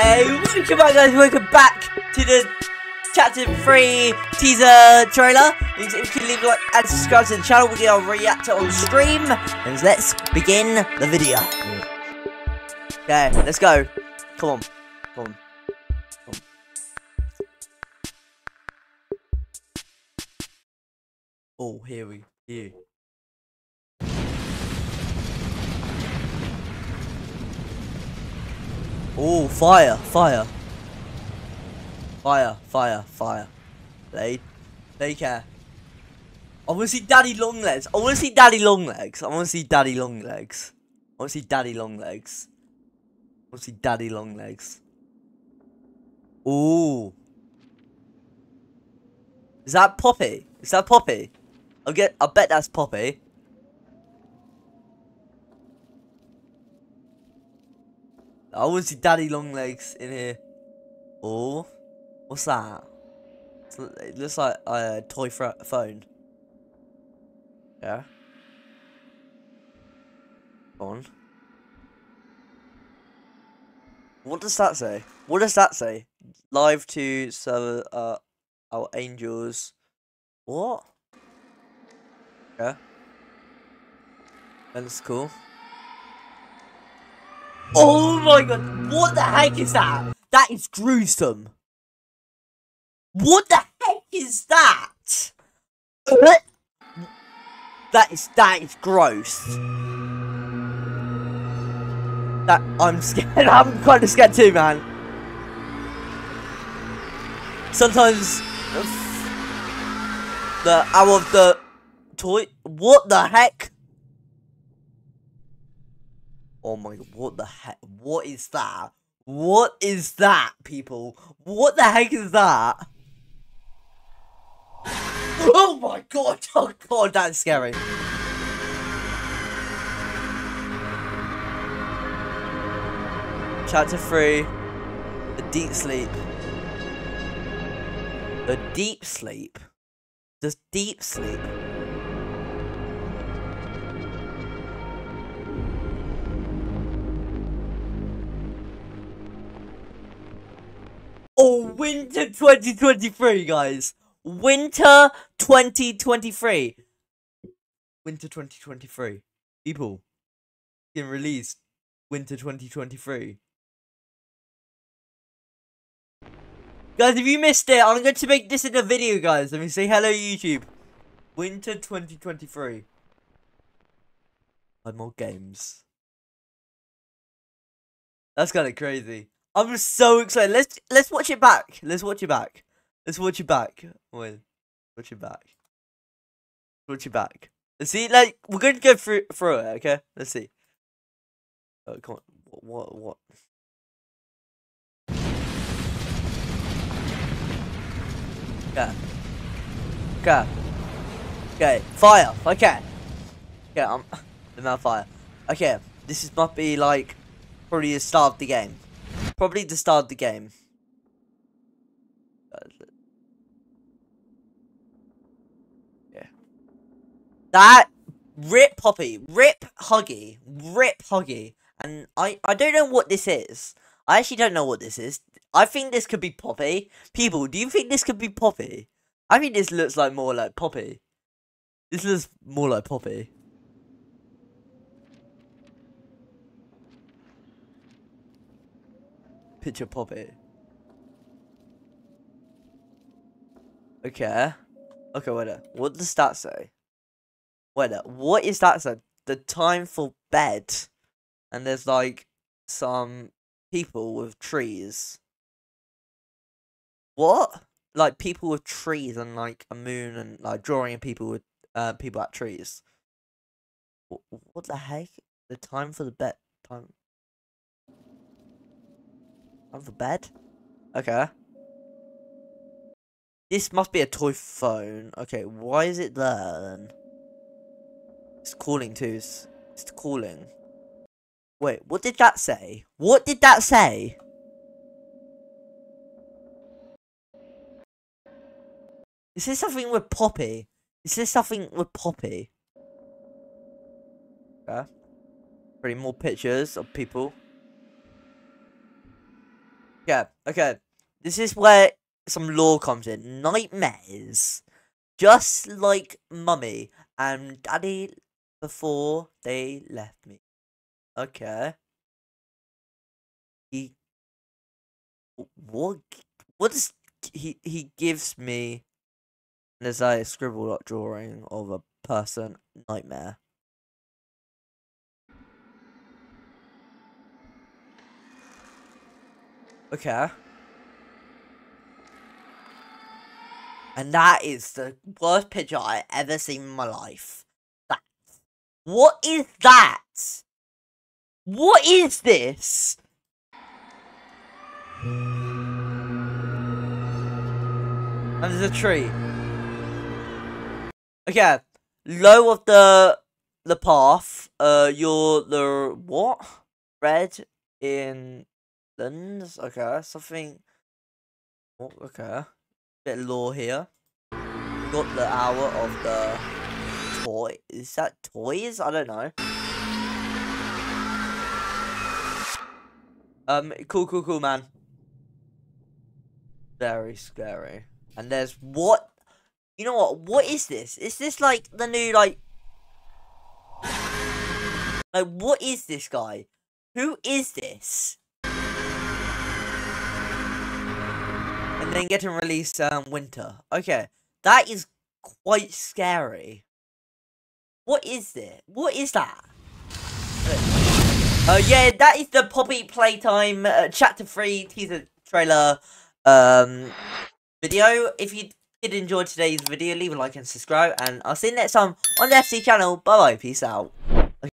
Hey, welcome back guys, welcome back to the Chapter 3 teaser trailer. If you leave a like and subscribe to the channel, we will react on stream. And let's begin the video. Okay, let's go. Come on. Come on. Come on. Oh, here we here. Oh, fire, fire. Fire, fire, fire. Blade. Take care. I want to see Daddy Long Legs. I want to see Daddy Long Legs. I want to see Daddy Long Legs. I want to see Daddy Long Legs. I want to see Daddy Long Legs. Ooh. Is that Poppy? Is that Poppy? I'll get. I bet that's Poppy. I want to see Daddy Long Legs in here. Oh, what's that? It looks like a toy phone. Yeah. On. What does that say? What does that say? Live to server uh our angels. What? Yeah. That's cool. Oh my god, what the heck is that? That is gruesome. What the heck is that? That is that is gross. That I'm scared. I'm kind of scared too, man. Sometimes the out of the toy. What the heck? Oh my god, what the heck? What is that? What is that, people? What the heck is that? Oh my god, oh god, that's scary. Chapter 3 The Deep Sleep. The Deep Sleep? Does Deep Sleep? Winter 2023, guys. Winter 2023. Winter 2023. People, can released. winter 2023. Guys, if you missed it, I'm going to make this in a video, guys. Let me say hello, YouTube. Winter 2023. I'm more games. That's kind of crazy. I'm so excited. Let's let's watch it back. Let's watch it back. Let's watch it back. Wait, watch it back. Watch it back. Let's see. Like we're going to go through through it. Okay. Let's see. Oh, come on. What? What? Okay. Okay. Okay. Fire. Okay. Okay. I'm. I'm fire. Okay. This is must be like probably the start of the game. Probably the start of the game. Yeah. That rip Poppy, rip Huggy, rip Huggy, and I I don't know what this is. I actually don't know what this is. I think this could be Poppy. People, do you think this could be Poppy? I think this looks like more like Poppy. This looks more like Poppy. Picture Poppy. Okay. Okay, wait a What does that say? Wait a What is that say? The time for bed. And there's like some people with trees. What? Like people with trees and like a moon and like drawing people with uh people at trees. What, what the heck? The time for the bed time on the bed? Okay. This must be a toy phone. Okay, why is it there then? It's calling too. It's, it's calling. Wait, what did that say? What did that say? Is this something with Poppy? Is this something with Poppy? Okay. Pretty more pictures of people. Okay, okay. This is where some lore comes in. Nightmares. Just like Mummy and Daddy before they left me. Okay. He what what does he he gives me there's a scribbled out drawing of a person nightmare. Okay. And that is the worst picture I ever seen in my life. That. What is that? What is this? And there's a tree. Okay. Low of the the path. Uh you're the what? Red in lens. Okay, something oh, okay. Bit lore here. Got the hour of the toy. Is that toys? I don't know. Um, cool, cool, cool, man. Very scary. And there's what? You know what? What is this? Is this like the new like? Like what is this guy? Who is this? Then getting released um winter. Okay, that is quite scary. What is it? What is that? Oh uh, yeah, that is the Poppy Playtime uh, Chapter 3 teaser trailer um, video. If you did enjoy today's video, leave a like and subscribe. And I'll see you next time on the FC channel. Bye bye. Peace out.